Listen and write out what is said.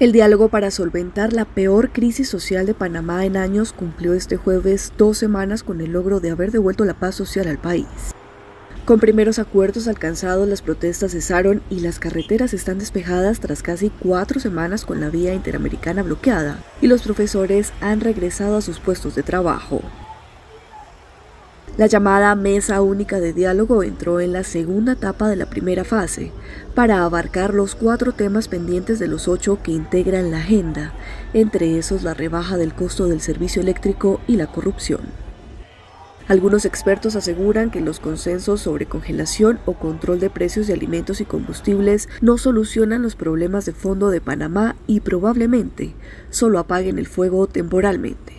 El diálogo para solventar la peor crisis social de Panamá en años cumplió este jueves dos semanas con el logro de haber devuelto la paz social al país. Con primeros acuerdos alcanzados, las protestas cesaron y las carreteras están despejadas tras casi cuatro semanas con la vía interamericana bloqueada, y los profesores han regresado a sus puestos de trabajo. La llamada Mesa Única de Diálogo entró en la segunda etapa de la primera fase para abarcar los cuatro temas pendientes de los ocho que integran la agenda, entre esos la rebaja del costo del servicio eléctrico y la corrupción. Algunos expertos aseguran que los consensos sobre congelación o control de precios de alimentos y combustibles no solucionan los problemas de fondo de Panamá y probablemente solo apaguen el fuego temporalmente.